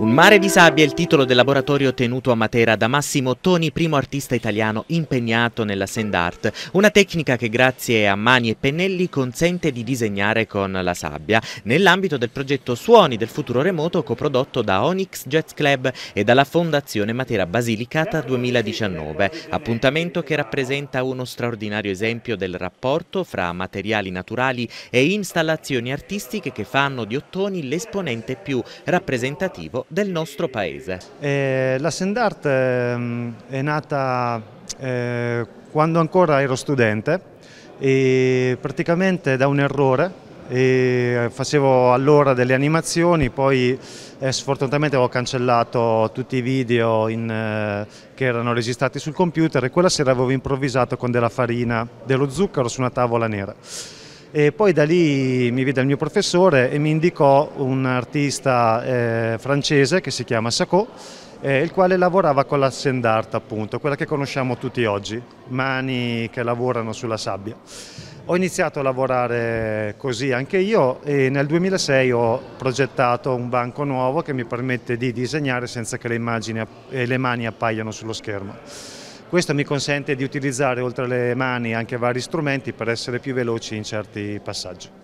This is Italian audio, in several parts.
Un mare di sabbia è il titolo del laboratorio tenuto a Matera da Massimo Toni, primo artista italiano impegnato nella sand art, una tecnica che grazie a mani e pennelli consente di disegnare con la sabbia, nell'ambito del progetto Suoni del futuro remoto coprodotto da Onyx Jazz Club e dalla Fondazione Matera Basilicata 2019, appuntamento che rappresenta uno straordinario esempio del rapporto fra materiali naturali e installazioni artistiche che fanno di Ottoni l'esponente più rappresentativo del nostro paese. Eh, la Sendart eh, è nata eh, quando ancora ero studente e praticamente da un errore facevo allora delle animazioni, poi eh, sfortunatamente ho cancellato tutti i video in, eh, che erano registrati sul computer e quella sera avevo improvvisato con della farina, dello zucchero su una tavola nera. E poi da lì mi vide il mio professore e mi indicò un artista eh, francese che si chiama Sacco, eh, il quale lavorava con la sendart appunto, quella che conosciamo tutti oggi, mani che lavorano sulla sabbia. Ho iniziato a lavorare così anche io e nel 2006 ho progettato un banco nuovo che mi permette di disegnare senza che le immagini e le mani appaiano sullo schermo. Questo mi consente di utilizzare oltre alle mani anche vari strumenti per essere più veloci in certi passaggi.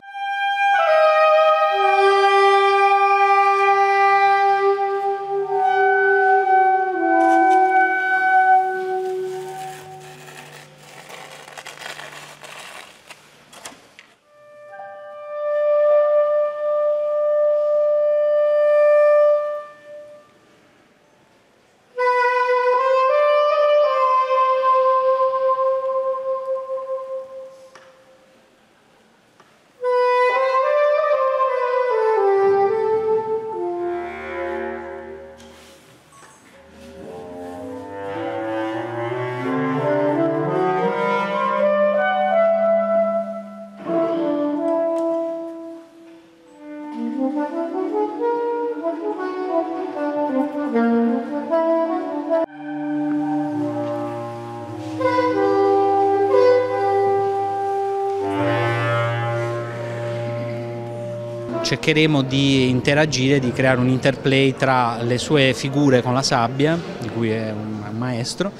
Cercheremo di interagire, di creare un interplay tra le sue figure con la sabbia, di cui è un maestro,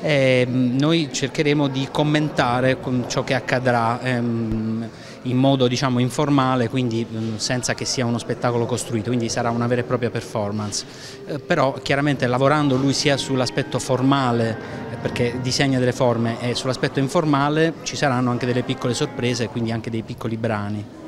e mm, noi cercheremo di commentare ciò che accadrà ehm, in modo diciamo, informale, quindi senza che sia uno spettacolo costruito, quindi sarà una vera e propria performance. Eh, però chiaramente lavorando lui sia sull'aspetto formale, eh, perché disegna delle forme, e sull'aspetto informale ci saranno anche delle piccole sorprese, quindi anche dei piccoli brani.